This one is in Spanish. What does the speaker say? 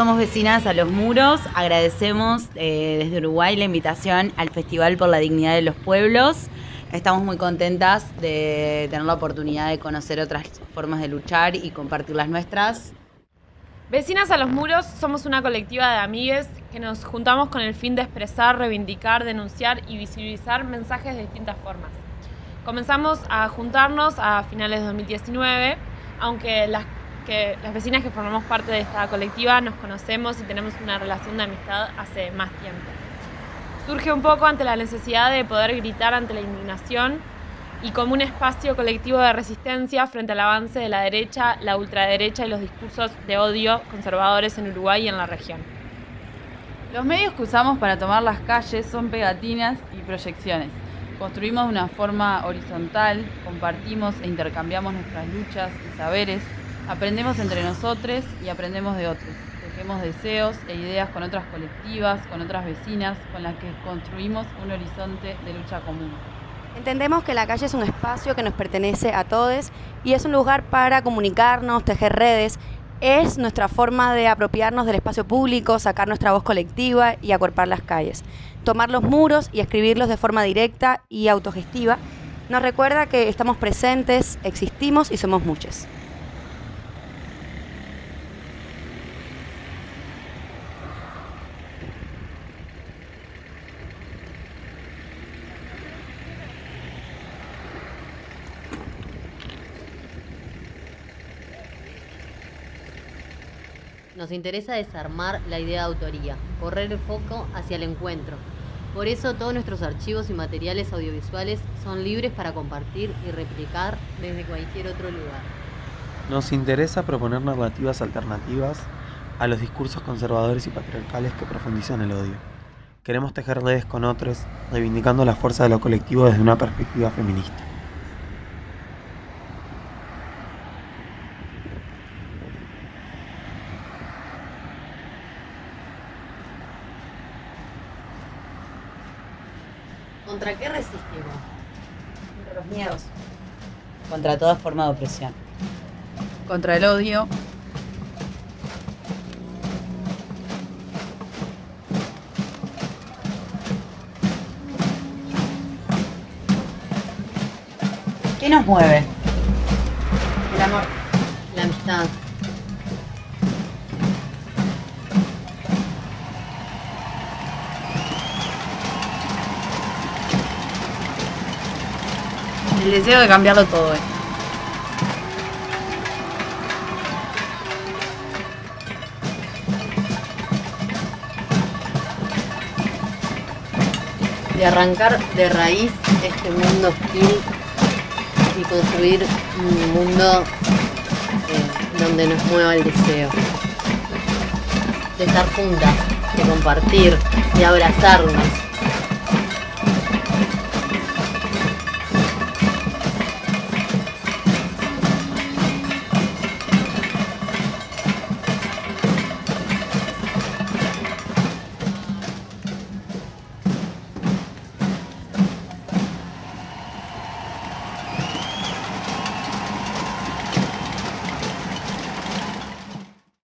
Somos vecinas a los muros, agradecemos eh, desde Uruguay la invitación al Festival por la Dignidad de los Pueblos. Estamos muy contentas de tener la oportunidad de conocer otras formas de luchar y compartir las nuestras. Vecinas a los Muros somos una colectiva de amigues que nos juntamos con el fin de expresar, reivindicar, denunciar y visibilizar mensajes de distintas formas. Comenzamos a juntarnos a finales de 2019, aunque las, que, las vecinas que formamos parte de esta colectiva nos conocemos y tenemos una relación de amistad hace más tiempo. Surge un poco ante la necesidad de poder gritar ante la indignación y como un espacio colectivo de resistencia frente al avance de la derecha, la ultraderecha y los discursos de odio conservadores en Uruguay y en la región. Los medios que usamos para tomar las calles son pegatinas y proyecciones. Construimos de una forma horizontal, compartimos e intercambiamos nuestras luchas y saberes, aprendemos entre nosotros y aprendemos de otros. Tejemos deseos e ideas con otras colectivas, con otras vecinas, con las que construimos un horizonte de lucha común. Entendemos que la calle es un espacio que nos pertenece a todos y es un lugar para comunicarnos, tejer redes. Es nuestra forma de apropiarnos del espacio público, sacar nuestra voz colectiva y acuerpar las calles. Tomar los muros y escribirlos de forma directa y autogestiva nos recuerda que estamos presentes, existimos y somos muchos. Nos interesa desarmar la idea de autoría, correr el foco hacia el encuentro. Por eso todos nuestros archivos y materiales audiovisuales son libres para compartir y replicar desde cualquier otro lugar. Nos interesa proponer narrativas alternativas a los discursos conservadores y patriarcales que profundizan el odio. Queremos tejer redes con otros, reivindicando la fuerza de lo colectivo desde una perspectiva feminista. ¿Contra qué resistimos? Contra los miedos. Contra toda forma de opresión. Contra el odio. ¿Qué nos mueve? El amor. La amistad. El deseo de cambiarlo todo. eh. De arrancar de raíz este mundo hostil y construir un mundo eh, donde nos mueva el deseo. De estar juntas, de compartir, de abrazarnos,